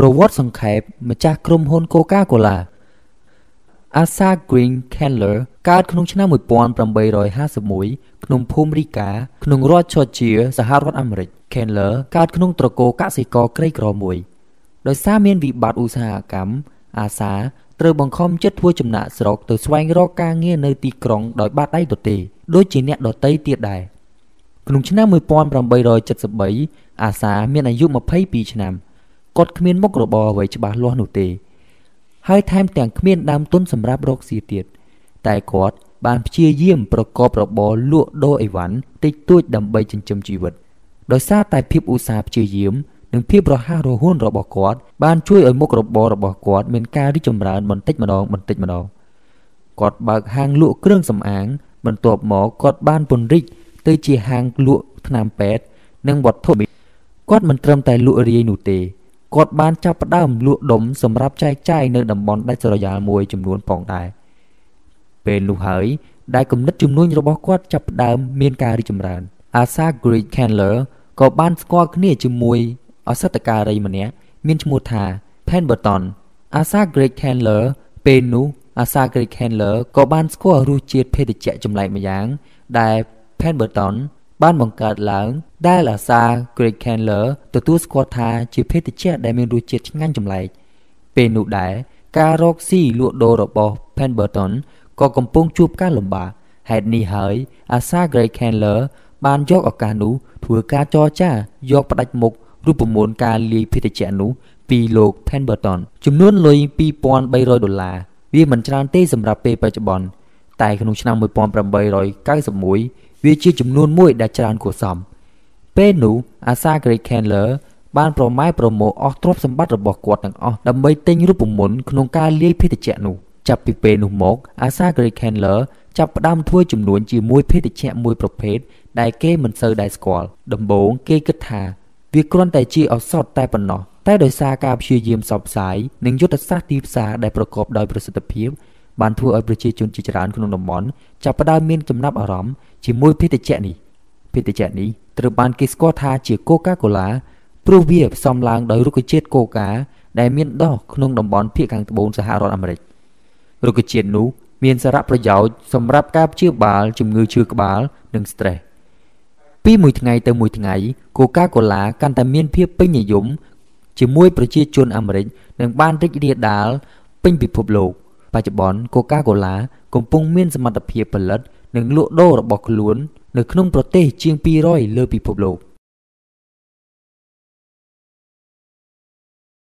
ប្រវត្តិសង្ខេបម្ចាស់ក្រុមហ៊ុន Coca-Cola Asa Green Candler កើតក្នុងឆ្នាំ1851ក្នុងភូមិរីកាក្នុងរដ្ឋ Georgia សហរដ្ឋអាមេរិក Candler កើតក្នុងត្រកូលកសិករក្រីក្រមួយដោយសារមានវិបត្តិឧស្សាហកម្មអាសាត្រូវបង្ខំចិត្តធ្វើចំណាក់ស្រុកទៅស្វែងរកការងារនៅទីក្រុងដោយបាត់ដៃទទេដូចជាអ្នកដតីទៀតដែរក្នុងឆ្នាំ1873អាសាមានអាយុ22ឆ្នាំ គាត់គ្មានមុខរបរអ្វីច្បាស់លាស់នោះទេ ហើយថែមទាំងគ្មានដើមទុនសម្រាប់រកស៊ីទៀតតែគាត់បានព្យាយាមប្រកបរបរលក់ដូរអីវ៉ាន់តិចតួចដើម្បីចិញ្ចឹមជីវិតដោយសារតែភាពឧស្សាហ៍ព្យាយាមនិងភាពរហ័សរហួនរបស់គាត់បានជួយឲ្យមុខរបររបស់គាត់មានការរីកចម្រើនបន្តិចម្ដងបន្តិចម្ដងគាត់បើកហាងលក់គ្រឿងសម្អាង បន្ទាប់មកគាត់បានពង្រីកទៅជាហាងលក់ថ្នាំពេទ្យនិងវត្ថុគាត់មិនត្រឹមតែលក់រាយនោះទេ គាត់បានចាប់ផ្ដើមលក់ដុំសម្រាប់ចែកចាយនៅតំបន់ដាច់ស្រយាលមួយចំនួនផងដែរពេលនោះហើយដែលគំនិតជំនួញរបស់គាត់ចាប់ផ្ដើមមានការរីកចម្រើន Asa Great Candler ក៏បានស្គាល់គ្នាជាមួយអសតការីម្នាក់មានឈ្មោះថា Pemberton Asa Great Candler ពេលនោះ Asa Great Candler ក៏បានស្គាល់រសជាតិភេសជ្ជៈចម្លែកម្យ៉ាងដែល Pemberton បានបង្កើតឡើង ដែលអាសា Greg Candler ទទួលស្គាល់ថាជាភេសជ្ជៈដែលមានរសជាតិឆ្ងាញ់ចម្លែកពេលនោះដែរការរកស៊ីលក់ដូររបស់ Pemberton ក៏កំពុងជួបការលំបាកហេតុនេះហើយអាសា Greg Candler បានយកឱកាសនោះធ្វើការចរចាយកផ្ដាច់មុខរូបមន្តការលាយភេសជ្ជៈនោះពីលោក Pemberton ចំនួនលុយ2300ដុល្លារវាមិនច្រើនទេសម្រាប់ពេលបច្ចុប្បន្ន តែក្នុងឆ្នាំ1891វាជាចំនួនមួយដែលច្រើនគួរសមពេលនោះអាសា Great Candler បានប្រម៉ែប្រមូលអស់ទ្រព្យសម្បត្តិរបស់គាត់ទាំងអស់ដើម្បីទិញរូបមន្តក្នុងការលាយភេទជ្ជៈនោះចាប់ពីពេលនោះមកអាសា Great Candler ចាប់ផ្ដើមធ្វើចំនួនជាមួយភេទជ្ជៈមួយប្រភេទដែលគេមិនសូវដែលស្គាល់ដំបូងគេគិតថា វាគ្រាន់តែជាឱសថតែប៉ុណ្ណោះតែដោយសារការព្យាយាមផ្សព្វផ្សាយនិងយុទ្ធសាស្ត្រទីផ្សារដែលប្រកបដោយប្រសិទ្ធភាព បានធ្វើឲ្យប្រជាជនជាច្រើនក្នុងតំបន់ចាប់ផ្ដើមមានចំណាប់អារម្មណ៍ជាមួយភេទជ្ជៈនេះភេទជ្ជៈនេះត្រូវបានគេស្គាល់ថាជា Coca-Cola ព្រោះវាផ្សំឡើងដោយរុក្ខជាតិកូកាដែលមានដុះក្នុងតំបន់ភាគខាងត្បូងសហរដ្ឋអាមេរិករុក្ខជាតិនោះមានសារៈប្រយោជន៍សម្រាប់ការព្យាបាលជំងឺឈឺក្បាលនិង stress ពីមួយថ្ងៃទៅមួយថ្ងៃ Coca-Cola កាន់តែមានភាពពេញនិយមជាមួយប្រជាជនអាមេរិកនិងបានរីករាលដាលពេញពិភពលោក បច្ចុប្បន្ន Coca-Cola កំពុងមានសមត្ថភាពផលិត និងលក់ដូររបស់ខ្លួននៅក្នុងប្រទេសជាង200លើពិភពលោក។